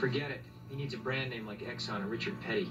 Forget it. He needs a brand name like Exxon or Richard Petty.